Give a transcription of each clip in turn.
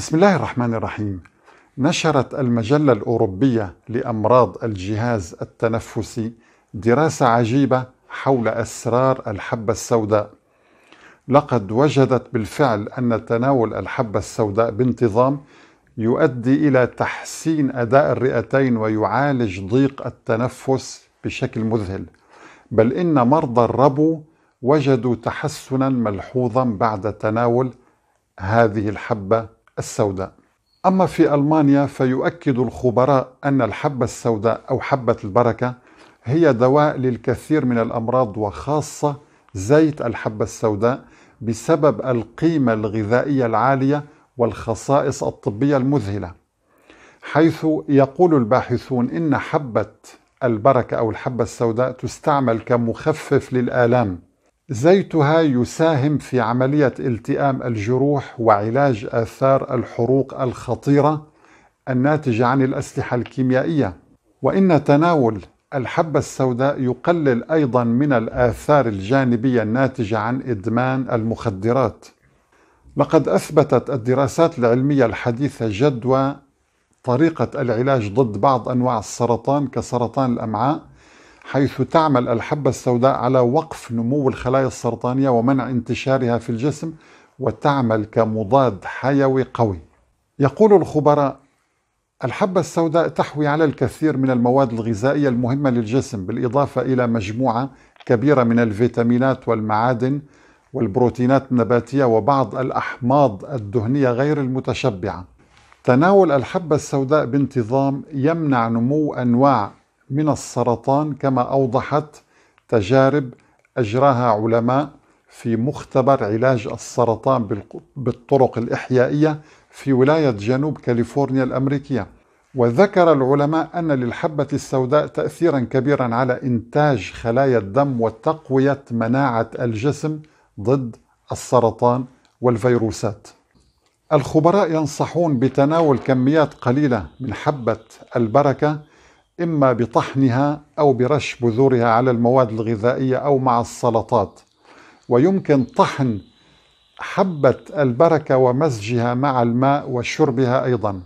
بسم الله الرحمن الرحيم. نشرت المجلة الأوروبية لأمراض الجهاز التنفسي دراسة عجيبة حول أسرار الحبة السوداء. لقد وجدت بالفعل أن تناول الحبة السوداء بانتظام يؤدي إلى تحسين أداء الرئتين ويعالج ضيق التنفس بشكل مذهل. بل إن مرضى الربو وجدوا تحسنا ملحوظا بعد تناول هذه الحبة السوداء. أما في ألمانيا فيؤكد الخبراء أن الحبة السوداء أو حبة البركة هي دواء للكثير من الأمراض وخاصة زيت الحبة السوداء بسبب القيمة الغذائية العالية والخصائص الطبية المذهلة. حيث يقول الباحثون إن حبة البركة أو الحبة السوداء تستعمل كمخفف للآلام زيتها يساهم في عملية التئام الجروح وعلاج آثار الحروق الخطيرة الناتجة عن الأسلحة الكيميائية. وإن تناول الحبة السوداء يقلل أيضا من الآثار الجانبية الناتجة عن إدمان المخدرات. لقد أثبتت الدراسات العلمية الحديثة جدوى طريقة العلاج ضد بعض أنواع السرطان كسرطان الأمعاء حيث تعمل الحبة السوداء على وقف نمو الخلايا السرطانية ومنع انتشارها في الجسم وتعمل كمضاد حيوي قوي. يقول الخبراء الحبة السوداء تحوي على الكثير من المواد الغذائية المهمة للجسم بالإضافة إلى مجموعة كبيرة من الفيتامينات والمعادن والبروتينات النباتية وبعض الأحماض الدهنية غير المتشبعة. تناول الحبة السوداء بانتظام يمنع نمو أنواع من السرطان كما أوضحت تجارب أجراها علماء في مختبر علاج السرطان بالطرق الإحيائية في ولاية جنوب كاليفورنيا الأمريكية. وذكر العلماء أن للحبة السوداء تأثيرا كبيرا على إنتاج خلايا الدم وتقوية مناعة الجسم ضد السرطان والفيروسات. الخبراء ينصحون بتناول كميات قليلة من حبة البركة إما بطحنها أو برش بذورها على المواد الغذائية أو مع السلطات. ويمكن طحن حبة البركة ومزجها مع الماء وشربها أيضا.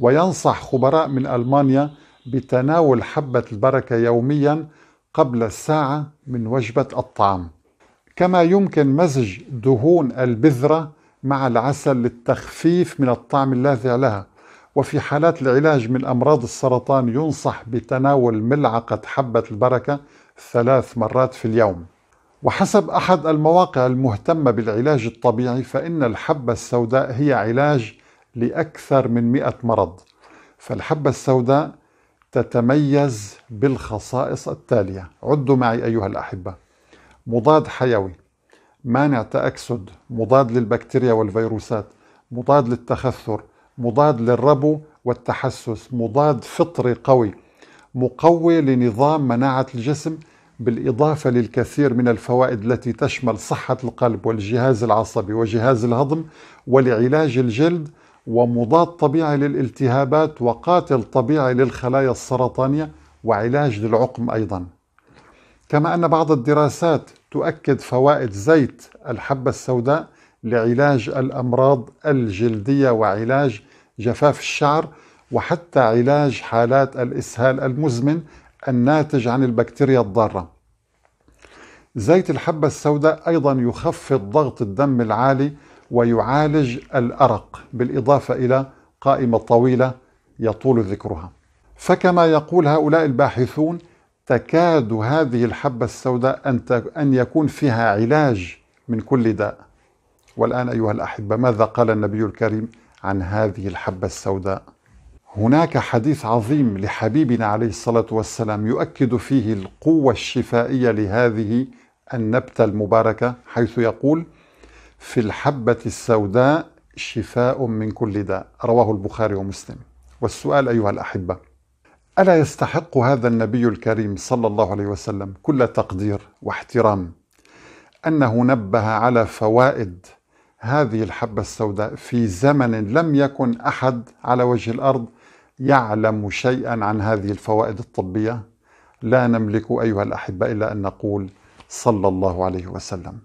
وينصح خبراء من ألمانيا بتناول حبة البركة يوميا قبل ساعة من وجبة الطعام. كما يمكن مزج دهون البذرة مع العسل للتخفيف من الطعم اللاذع لها. وفي حالات العلاج من أمراض السرطان ينصح بتناول ملعقة حبة البركة ثلاث مرات في اليوم. وحسب أحد المواقع المهتمة بالعلاج الطبيعي فإن الحبة السوداء هي علاج لأكثر من مئة مرض. فالحبة السوداء تتميز بالخصائص التالية. عدوا معي أيها الأحبة. مضاد حيوي. مانع تأكسد. مضاد للبكتيريا والفيروسات. مضاد للتخثر. مضاد للربو والتحسس مضاد فطري قوي مقوي لنظام مناعة الجسم بالإضافة للكثير من الفوائد التي تشمل صحة القلب والجهاز العصبي وجهاز الهضم ولعلاج الجلد ومضاد طبيعي للالتهابات وقاتل طبيعي للخلايا السرطانية وعلاج للعقم أيضا. كما أن بعض الدراسات تؤكد فوائد زيت الحبة السوداء لعلاج الأمراض الجلدية وعلاج جفاف الشعر وحتى علاج حالات الإسهال المزمن الناتج عن البكتيريا الضارة. زيت الحبة السوداء أيضا يخفض ضغط الدم العالي ويعالج الأرق بالإضافة إلى قائمة طويلة يطول ذكرها. فكما يقول هؤلاء الباحثون تكاد هذه الحبة السوداء أن يكون فيها علاج من كل داء. والآن أيها الأحبة ماذا قال النبي الكريم عن هذه الحبة السوداء؟ هناك حديث عظيم لحبيبنا عليه الصلاة والسلام يؤكد فيه القوة الشفائية لهذه النبتة المباركة حيث يقول في الحبة السوداء شفاء من كل داء رواه البخاري ومسلم. والسؤال أيها الأحبة ألا يستحق هذا النبي الكريم صلى الله عليه وسلم كل تقدير واحترام أنه نبه على فوائد هذه الحبة السوداء في زمن لم يكن أحد على وجه الأرض يعلم شيئا عن هذه الفوائد الطبية. لا نملك أيها الأحبة إلا أن نقول صلى الله عليه وسلم.